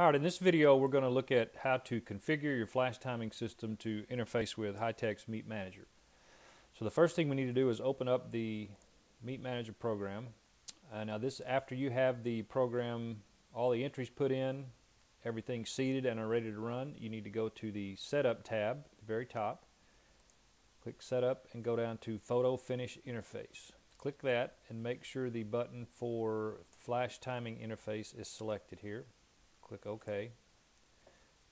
Alright, in this video we're going to look at how to configure your flash timing system to interface with Hy-Tek's Meet Manager. So the first thing we need to do is open up the Meet Manager program. Uh, now this after you have the program, all the entries put in, everything seated and are ready to run, you need to go to the Setup tab the very top. Click Setup and go down to Photo Finish Interface. Click that and make sure the button for Flash Timing Interface is selected here click OK.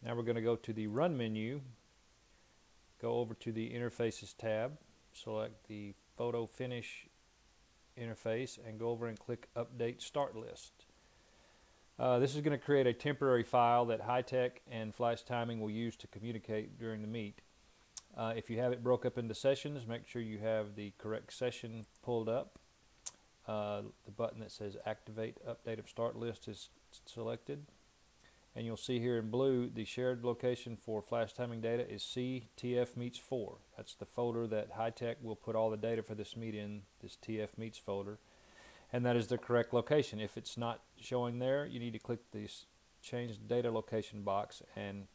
Now we're going to go to the Run menu, go over to the Interfaces tab, select the Photo Finish interface and go over and click Update Start List. Uh, this is going to create a temporary file that Hy-Tek and Flash Timing will use to communicate during the meet. Uh, if you have it broke up into sessions, make sure you have the correct session pulled up. Uh, the button that says Activate Update of Start List is selected and you'll see here in blue the shared location for flash timing data is CTF meets 4 that's the folder that Hy-Tek will put all the data for this meet in this TF meets folder. And that is the correct location. If it's not showing there you need to click this change data location box and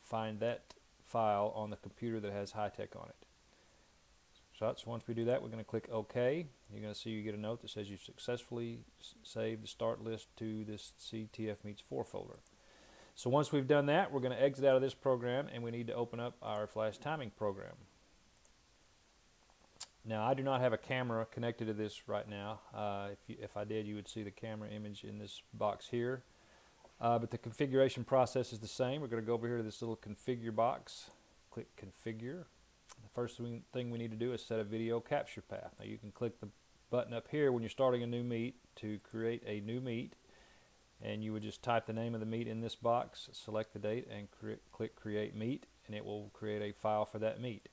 find that file on the computer that has Hy-Tek on it. So that's once we do that we're going to click OK. You're going to see you get a note that says you've successfully saved the start list to this CTF meets 4 folder so once we've done that, we're going to exit out of this program and we need to open up our flash timing program. Now I do not have a camera connected to this right now. Uh, if, you, if I did, you would see the camera image in this box here. Uh, but the configuration process is the same. We're going to go over here to this little configure box, click configure. The first thing we need to do is set a video capture path. Now you can click the button up here when you're starting a new meet to create a new meet and you would just type the name of the meet in this box, select the date, and cre click Create Meet, and it will create a file for that meet.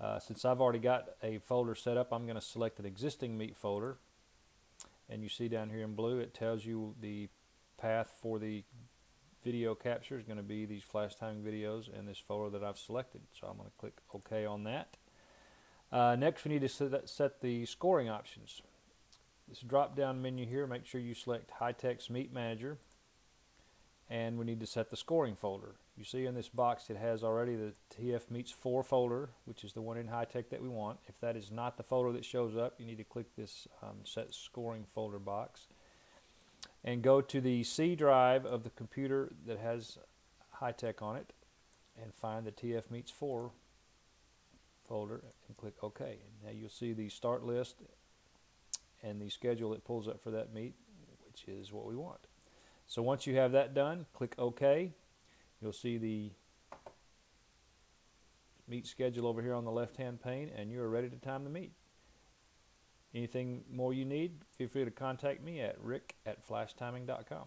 Uh, since I've already got a folder set up, I'm going to select an existing meet folder, and you see down here in blue it tells you the path for the video capture is going to be these flash timing videos in this folder that I've selected. So I'm going to click OK on that. Uh, next we need to set the scoring options this drop down menu here make sure you select Hy-Tek's Meet Manager and we need to set the scoring folder you see in this box it has already the TF Meets 4 folder which is the one in Hy-Tek that we want if that is not the folder that shows up you need to click this um, set scoring folder box and go to the C drive of the computer that has Hy-Tek on it and find the TF Meets 4 folder and click OK. Now you'll see the start list and the schedule it pulls up for that meet, which is what we want. So once you have that done, click OK. You'll see the meet schedule over here on the left hand pane and you are ready to time the meet. Anything more you need, feel free to contact me at rick at flashtiming.com.